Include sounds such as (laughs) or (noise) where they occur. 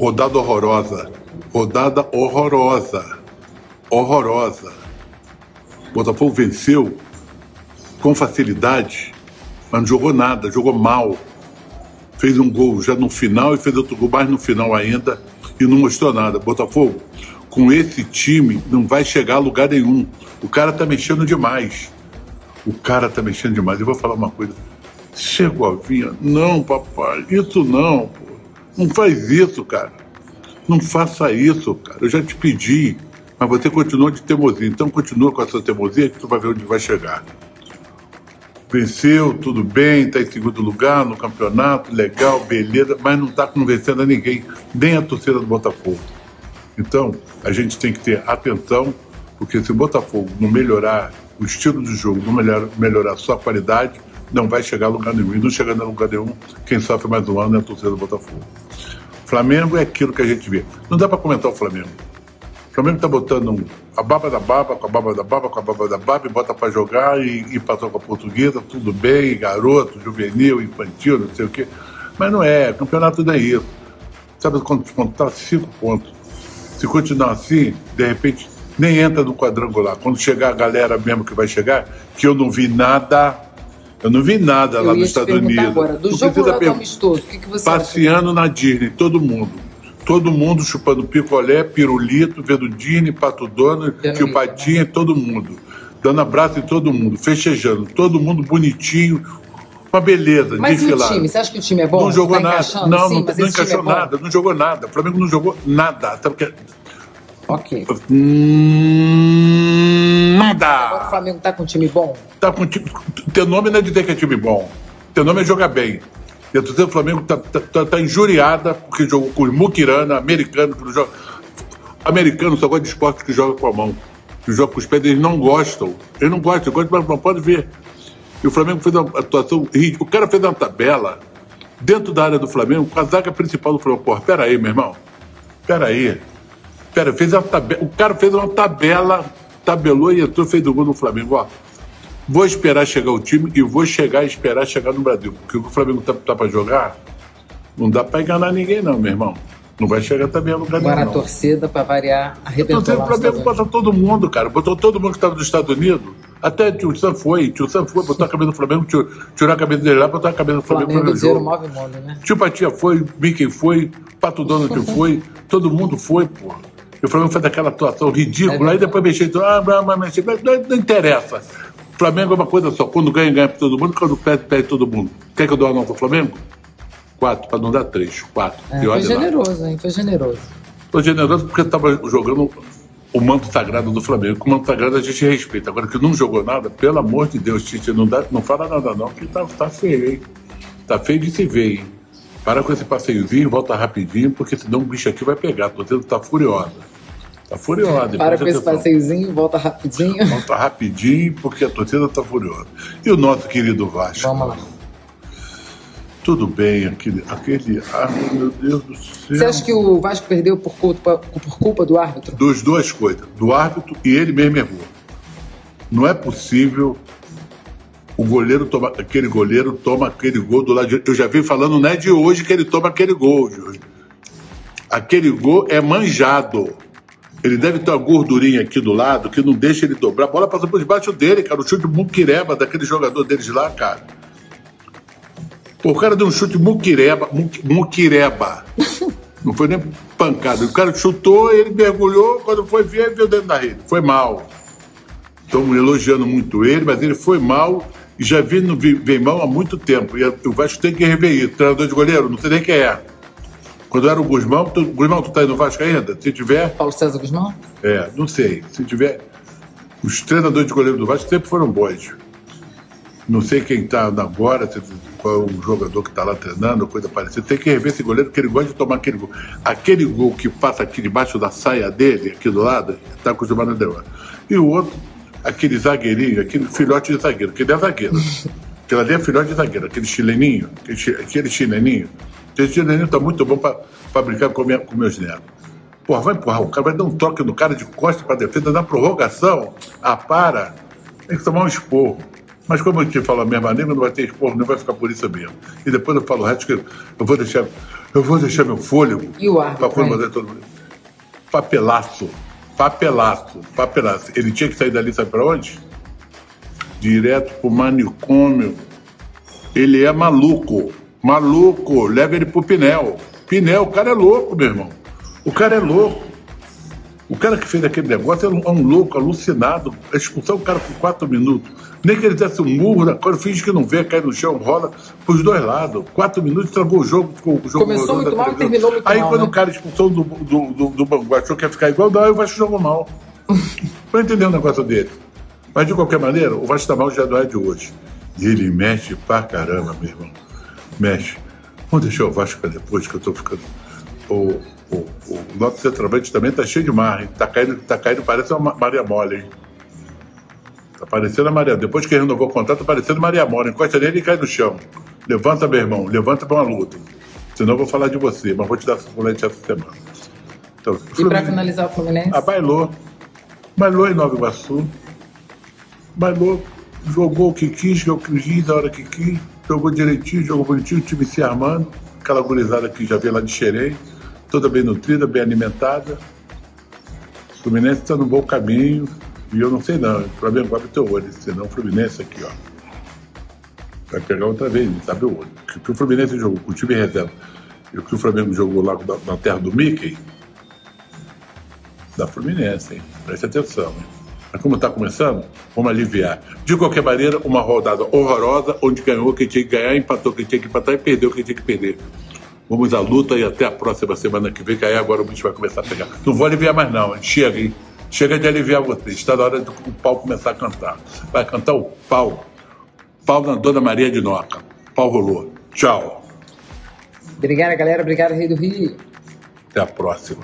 Rodada horrorosa. Rodada horrorosa. Horrorosa. O Botafogo venceu com facilidade, mas não jogou nada, jogou mal. Fez um gol já no final e fez outro gol mais no final ainda e não mostrou nada. Botafogo, com esse time, não vai chegar a lugar nenhum. O cara tá mexendo demais. O cara tá mexendo demais. Eu vou falar uma coisa. Chegou a vinha? Não, papai, isso não, pô. Não faz isso, cara. Não faça isso, cara. Eu já te pedi, mas você continua de teimosia. Então continua com essa teimosia que tu vai ver onde vai chegar. Venceu, tudo bem, está em segundo lugar no campeonato, legal, beleza, mas não está convencendo a ninguém, nem a torcida do Botafogo. Então, a gente tem que ter atenção, porque se o Botafogo não melhorar o estilo de jogo, não melhorar, melhorar a sua qualidade, não vai chegar a lugar nenhum. E não chegando a lugar nenhum, quem sofre mais um ano é a torcida do Botafogo. Flamengo é aquilo que a gente vê. Não dá para comentar o Flamengo. O Flamengo está botando a baba da baba, com a baba da baba, com a baba da baba, e bota para jogar e, e passou com a portuguesa, tudo bem, garoto, juvenil, infantil, não sei o quê. Mas não é, campeonato não é isso. Sabe pontos tá? Cinco pontos. Se continuar assim, de repente, nem entra no quadrangular. Quando chegar a galera mesmo que vai chegar, que eu não vi nada, eu não vi nada Eu lá nos Estados Unidos. agora, do Não jogo do per- amistoso, o que, que você acha? Passeando na Disney, todo mundo. Todo mundo chupando picolé, pirulito, vendo Disney, Pato Donald, Vendo tio Patinha, todo mundo. Dando abraço em todo mundo, fechejando, todo mundo bonitinho, uma beleza, Mas e o desfilado. time? Você acha que o time é bom? Não jogou tá nada. Não, Sim, não, não encaixou é nada. Não jogou nada. O Flamengo não jogou nada. Sabe o que? é? Ok. Hum, Agora o. Flamengo tá com um time bom? Tá com time, teu nome não é dizer que é time bom. Teu nome é jogar bem. E a torcida do Flamengo tá, tá, tá- tá injuriada porque jogou com o Mukirana, americano, que não joga. Americano só gosta de esporte que joga com a mão. Que joga com os pés, eles não gostam. Eles não gostam, eles gostam, mas não pode ver. E o Flamengo fez uma atuação ridícula. O cara fez uma tabela dentro da área do Flamengo com a zaga principal do Flamengo. Porra, peraí, meu irmão. Peraí. Pera, fez uma tabela. O cara fez uma tabela, tabelou e entrou, fez o gol no Flamengo. Ó, vou esperar chegar o time e vou chegar e esperar chegar no Brasil. Porque o que o Flamengo tá, tá para jogar, não dá para enganar ninguém, não, meu irmão. Não vai chegar também a lugar Agora a torcida, pra variar, arrebentou o Flamengo bota todo mundo, cara. Botou todo mundo que estava nos Estados Unidos. Até tio Sam foi. Tio Sam foi, botou a camisa do Flamengo, tio- tirou a camisa dele lá, botou a camisa do Flamengo Flamengo, no jogo. move mundo, né? Tio Patia foi, Mickey foi, Pato Donald (laughs) foi, todo mundo foi, pô. E o Flamengo fez aquela atuação ridícula, É aí depois mexeu e ah, mas, não, não interessa. O Flamengo é uma coisa só, quando ganha, ganha pra todo mundo, quando perde, perde todo mundo. Quer que eu dou a nota pro Flamengo? Quatro, pra não dar três, quatro. É, foi lá. generoso, hein? Foi generoso. Tô generoso porque estava jogando o manto sagrado do Flamengo. O manto sagrado a gente respeita. Agora que não jogou nada, pelo amor de Deus, Tite, não, dá, não fala nada não, que tá, tá feio, hein? Tá feio de se ver, hein? Para com esse passeiozinho, volta rapidinho, porque senão o bicho aqui vai pegar. A torcida tá furiosa. Tá furiosa. Para com esse passeiozinho, volta rapidinho. (laughs) Volta rapidinho, porque a torcida tá furiosa. E o nosso querido Vasco? Vamos lá. Tudo bem, aquele. aquele ah, meu Deus do céu. Você acha que o Vasco perdeu por culpa, por culpa do árbitro? dos duas coisas, do árbitro e ele mesmo errou. Não é possível o goleiro toma aquele goleiro toma aquele gol do lado de eu já vi falando não é de hoje que ele toma aquele gol, Júlio. Aquele gol é manjado. Ele deve ter uma gordurinha aqui do lado que não deixa ele dobrar. A bola passa por debaixo dele, cara. O chute muquireba daquele jogador deles lá, cara. Pô, o cara deu um chute muquireba, muqui- muquireba. (laughs) Não foi nem pancada. O cara chutou, ele mergulhou, quando foi ver, ele viu dentro da rede. Foi mal. Estão elogiando muito ele, mas ele foi mal e já vi no vi- vem mal há muito tempo. E o Vasco tem que rever isso. Treinador de goleiro, não sei nem quem é. Quando era o Guzmão, tu, Guzmão, tu tá aí no Vasco ainda? Se tiver, Paulo César Guzmão? é, não sei. Se tiver. Os treinadores de goleiro do Vasco sempre foram bons. Não sei quem está agora, se- qual é o jogador que está lá treinando, coisa parecida. Tem que rever esse goleiro, porque ele gosta de tomar aquele gol. Aquele gol que passa aqui debaixo da saia dele, aqui do lado, está acostumado a levar. E o outro, aquele zagueirinho, aquele filhote de zagueiro, que ele é zagueiro. Aquele ali é filhote de zagueiro, aquele chileninho, aquele, chi- aquele chileninho. Chileninho está muito bom para brincar com, minha, com meus netos. Porra, vai empurrar o cara, vai dar um toque no cara de costas para defesa, na prorrogação. Ah, para. Tem que tomar um esporro. Mas como eu te falo a mesma língua, não vai ter esporro, não vai ficar por isso mesmo. E depois eu falo o resto que eu vou deixar, eu vou deixar meu fôlego E o para fazer todo mundo. Papelaço, papelaço, papelaço. Ele tinha que sair dali, sabe para onde? Direto pro manicômio. Ele é maluco, maluco. Leva ele pro Pinel. Pinel, o cara é louco, meu irmão. O cara é louco. O cara que fez aquele negócio é um, é um louco, alucinado. Expulsar o cara por quatro minutos. Nem que ele desse um murro na cara, finge que não vê, cai no chão, rola pros dois lados. Quatro minutos, travou o jogo. ficou o jogo Começou muito mal e terminou muito Aí mal, quando né? o cara expulsou do, do, do, do Bangu, achou que ia ficar igual, não, aí o Vasco jogou mal. (laughs) Vai entender um negócio dele. Mas de qualquer maneira, o Vasco tá mal já não é de hoje. E ele mexe pra caramba, meu irmão. Mexe. Vamos deixar o Vasco pra depois, que eu tô ficando. O, o, o nosso centroavante também tá cheio de mar, hein? Tá caindo, tá caindo, parece uma Maria Mole, hein? Tá parecendo a Maria. Depois que renovou o contrato, tá parecendo Maria Mole. Encosta nele e cai no chão. Levanta, meu irmão. Levanta pra uma luta. Senão eu vou falar de você, mas vou te dar suculente essa semana. Então, E para finalizar o Fluminense? ah, bailou. Bailou em Nova Iguaçu. Bailou, jogou o que quis, jogou o que quis, a hora que quis. Jogou direitinho, jogou bonitinho, o time se armando. Aquela gurizada que já veio lá de Xerém. Toda bem nutrida, bem alimentada. O Fluminense está no bom caminho. E eu não sei não, o Flamengo abre teu olho. Senão o Fluminense aqui, ó. Vai pegar outra vez, sabe o olho. O que o Fluminense jogou com o time reserva e o que o Flamengo jogou lá na terra do Mickey, da Fluminense, hein? Preste atenção, hein? Mas como está começando, vamos aliviar. De qualquer maneira, uma rodada horrorosa, onde ganhou quem tinha que ganhar, empatou quem tinha que empatar e perdeu quem tinha que perder. Vamos à luta e até a próxima semana que vem, que aí agora o bicho vai começar a pegar. Não vou aliviar mais não, hein? Chega, hein? Chega de aliviar vocês. Está na hora do o pau começar a cantar. Vai cantar o pau. Pau na Dona Maria de Noca. Pau rolou. Tchau. Obrigada, galera. Obrigado, Rei do Rio. Até a próxima.